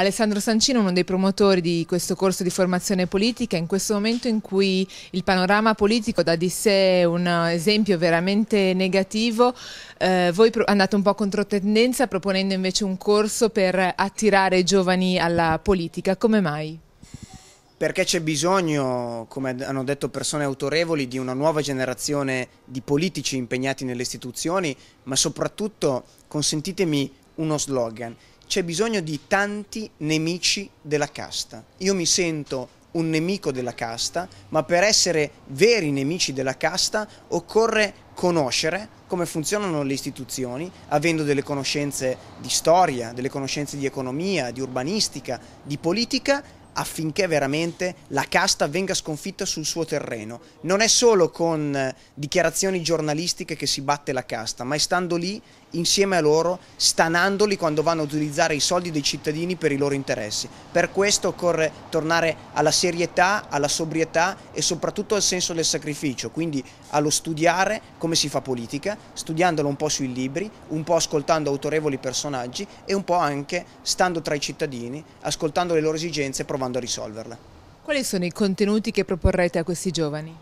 Alessandro Sancino, uno dei promotori di questo corso di formazione politica, in questo momento in cui il panorama politico dà di sé un esempio veramente negativo, eh, voi andate un po' controtendenza proponendo invece un corso per attirare i giovani alla politica. Come mai? Perché c'è bisogno, come hanno detto persone autorevoli, di una nuova generazione di politici impegnati nelle istituzioni, ma soprattutto, consentitemi uno slogan, c'è bisogno di tanti nemici della casta. Io mi sento un nemico della casta, ma per essere veri nemici della casta occorre conoscere come funzionano le istituzioni, avendo delle conoscenze di storia, delle conoscenze di economia, di urbanistica, di politica affinché veramente la casta venga sconfitta sul suo terreno. Non è solo con eh, dichiarazioni giornalistiche che si batte la casta, ma è stando lì insieme a loro, stanandoli quando vanno a utilizzare i soldi dei cittadini per i loro interessi. Per questo occorre tornare alla serietà, alla sobrietà e soprattutto al senso del sacrificio, quindi allo studiare come si fa politica, studiandolo un po' sui libri, un po' ascoltando autorevoli personaggi e un po' anche stando tra i cittadini, ascoltando le loro esigenze e provando a risolverle. Quali sono i contenuti che proporrete a questi giovani?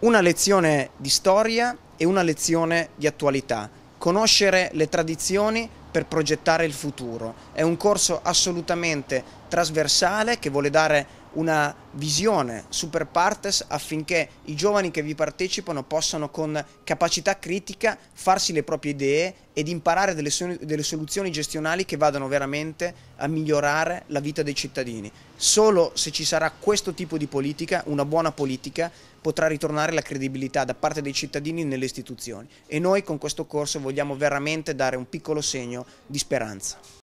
Una lezione di storia e una lezione di attualità conoscere le tradizioni per progettare il futuro. È un corso assolutamente trasversale che vuole dare una visione super partes affinché i giovani che vi partecipano possano con capacità critica farsi le proprie idee ed imparare delle, delle soluzioni gestionali che vadano veramente a migliorare la vita dei cittadini. Solo se ci sarà questo tipo di politica, una buona politica, potrà ritornare la credibilità da parte dei cittadini nelle istituzioni e noi con questo corso vogliamo veramente dare un piccolo segno di speranza.